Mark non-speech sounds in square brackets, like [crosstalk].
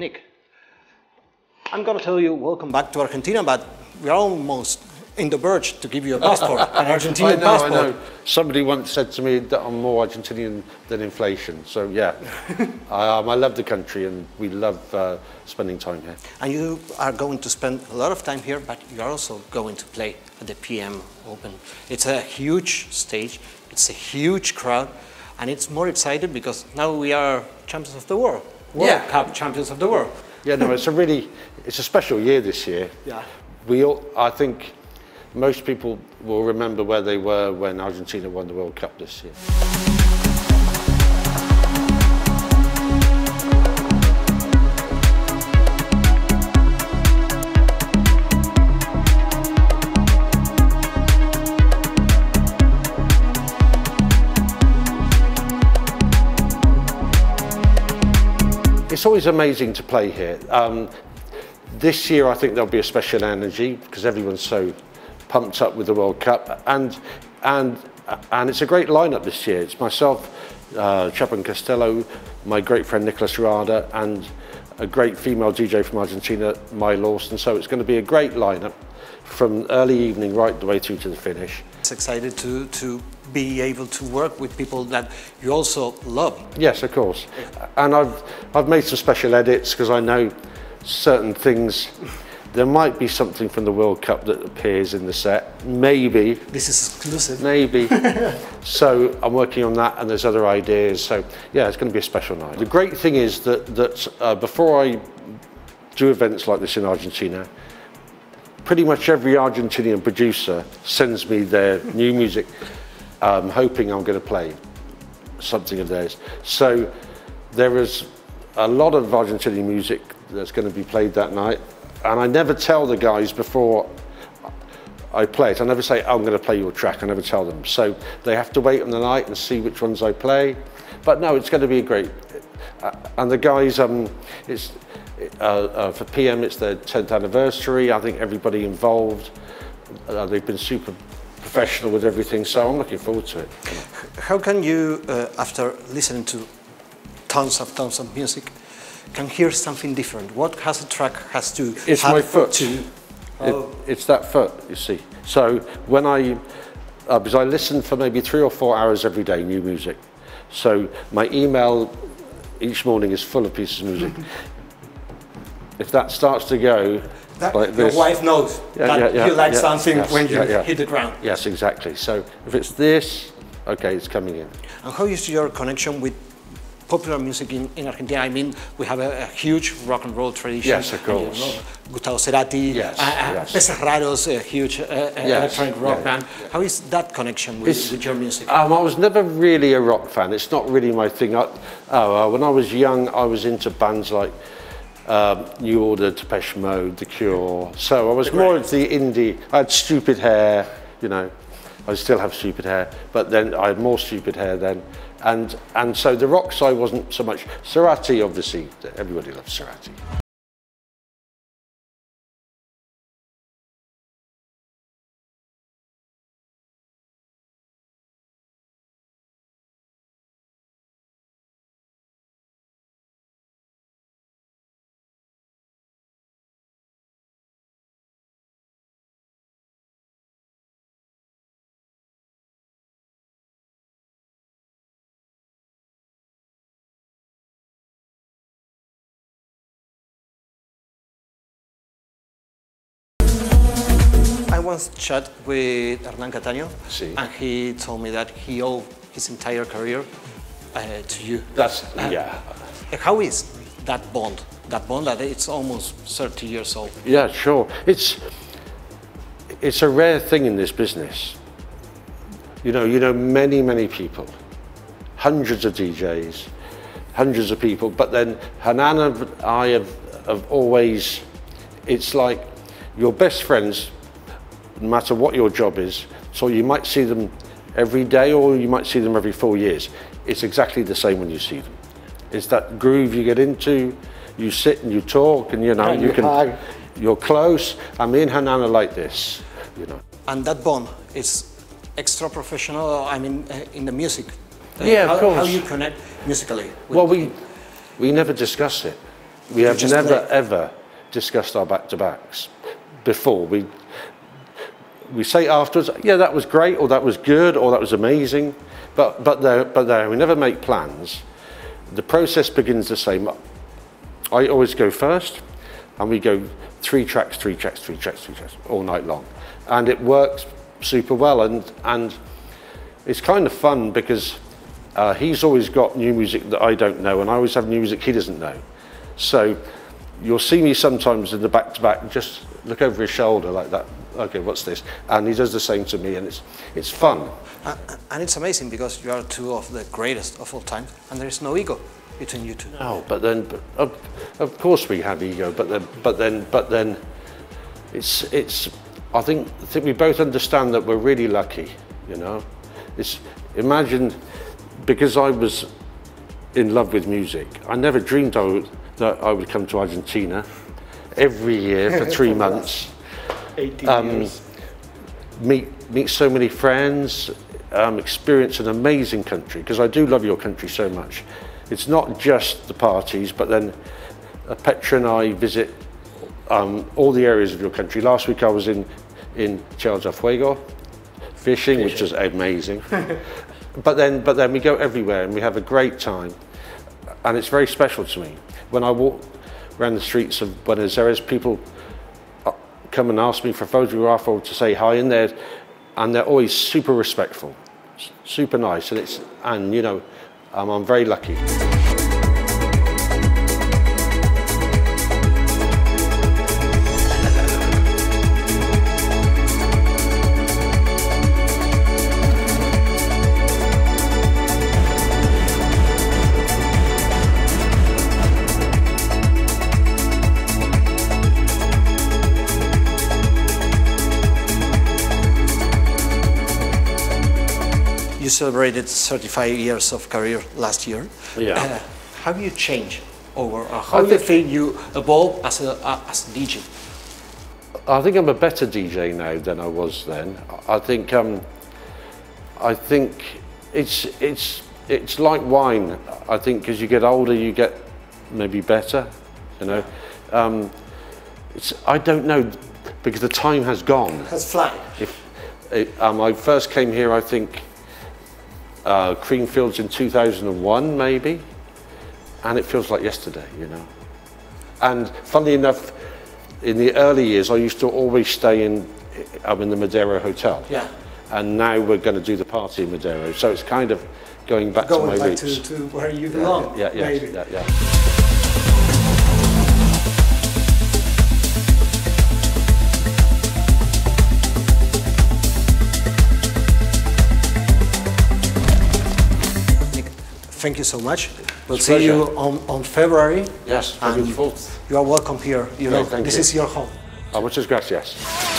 Nick, I'm going to tell you welcome back to Argentina, but we're almost in the verge to give you a passport, [laughs] an Argentinian I know, passport. I know. Somebody once said to me that I'm more Argentinian than inflation. So yeah, [laughs] I, um, I love the country and we love uh, spending time here. And you are going to spend a lot of time here, but you are also going to play at the PM Open. It's a huge stage, it's a huge crowd, and it's more excited because now we are champions of the world. World Yeah. Cup champions of the world. Yeah, no, it's a really, it's a special year this year. Yeah. We all, I think most people will remember where they were when Argentina won the World Cup this year. It's always amazing to play here. Um, this year, I think there'll be a special energy because everyone's so pumped up with the World Cup, and and and it's a great lineup this year. It's myself, uh, Chapin Costello, my great friend Nicholas Rada, and a great female DJ from Argentina, Mai Lawson. So it's going to be a great lineup from early evening right the way through to the finish. It's excited to, to be able to work with people that you also love. Yes, of course. And I've I've made some special edits because I know certain things. There might be something from the World Cup that appears in the set. Maybe, This is exclusive. maybe. [laughs] so I'm working on that, and there's other ideas. So yeah, it's going to be a special night. The great thing is that that uh, before I do events like this in Argentina, pretty much every Argentinian producer sends me their new music, um, hoping I'm going to play something of theirs. So there is a lot of Argentinian music that's going to be played that night, and I never tell the guys before I play it. I never say, I'm going to play your track. I never tell them. So they have to wait on the night and see which ones I play. But no, it's going to be a great. Uh, and the guys, um, it's uh, uh, for PM, it's their 10th anniversary. I think everybody involved, uh, they've been super professional with everything. So I'm looking forward to it. How can you, uh, after listening to tons of tons of music, can hear something different? What has a track has to It's have my foot. to? It, it's that foot, you see. So when I, uh, because I listen for maybe three or four hours every day, new music. So my email each morning is full of pieces of music. [laughs] if that starts to go That like your this, wife knows Yeah, that yeah, yeah, you like something when you hit the ground. yes, exactly. So if it's this, okay, it's coming in. And how is your connection with popular music in, in Argentina? I mean, we have a, a huge rock and roll tradition. Yes, of and, you course. know, Gustavo Cerati, Yes, uh, uh, yes. Peces Raros, a huge uh, uh, electronic rock yeah, band. How is that connection with, with your music? Um, I was never really a rock fan. It's not really my thing. I, oh, uh, when I was young, I was into bands like um, New Order, Depeche Mode, The Cure. So I was more of the indie. I had stupid hair, you know. I still have stupid hair, but then I had more stupid hair then. And, and so the rock side wasn't so much. Cerati, obviously, everybody loves Cerati. Once chat with Hernan Cattáneo, Sí. and he told me that he owed his entire career uh, to you. That's, yeah. Uh, How is that bond? That bond that it's almost 30 years old. Yeah, sure. It's it's a rare thing in this business. You know, you know many, many people, hundreds of DJs, hundreds of people, but then Hernan and I have, have always, it's like your best friends, no matter what your job is, so you might see them every day or you might see them every four years. It's exactly the same when you see them. It's that groove you get into, you sit and you talk and you know, And you you can, hug. you're close. I mean, Hernan are like this, you know. And that bond is extra professional, I mean, uh, in the music. Uh, Yeah, of how, course. How you connect musically? with Well, we, we never discuss it. We have never play. ever discussed our back-to-backs before. We we say afterwards, yeah, that was great, or that was good, or that was amazing, but but there but there we never make plans. The process begins the same. I always go first, and we go three tracks, three tracks, three tracks, three tracks all night long, and it works super well. And and it's kind of fun because uh, he's always got new music that I don't know, and I always have new music he doesn't know. So you'll see me sometimes in the back to back, just look over his shoulder like that. Okay, what's this? And he does the same to me, and it's it's fun. Uh, and it's amazing because you are two of the greatest of all time, and there is no ego between you two. No, but then but of, of course we have ego, but then but then but then it's it's I think I think we both understand that we're really lucky, you know. It's imagine because I was in love with music. I never dreamed I would, that I would come to Argentina every year for three [laughs] months. 18 Um, years. meet meet so many friends, um, experience an amazing country because I do love your country so much. It's not just the parties, but then uh, Petra and I visit um, all the areas of your country. Last week I was in in Tierra del Fuego fishing, which is amazing. [laughs] but then but then we go everywhere and we have a great time, and it's very special to me when I walk around the streets of Buenos Aires. People come and ask me for a photograph or to say hi in there, and they're always super respectful, super nice, and it's and you know, um, I'm very lucky. Celebrated 35 years of career last year. Yeah. Uh, how you change over? Uh, how do you think- you evolve as a uh, as a DJ? I think I'm a better DJ now than I was then. I think um, I think it's it's it's like wine. I think as you get older, you get maybe better. You know, um, it's I don't know because the time has gone. Has fly. If it, um, I first came here, I think uh, Creamfields in 2001, maybe, and it feels like yesterday, you know. And funnily enough, in the early years, I used to always stay in um, in the Madero Hotel. Yeah. And now we're going to do the party in Madero, so it's kind of going back to my back roots. to, to where you belong. yeah, yeah, maybe. yeah, yeah. Thank you so much. We'll It's see you on, on February. Yes, February And. You are welcome here. You know, thank this you. is your home. Oh, muchas gracias.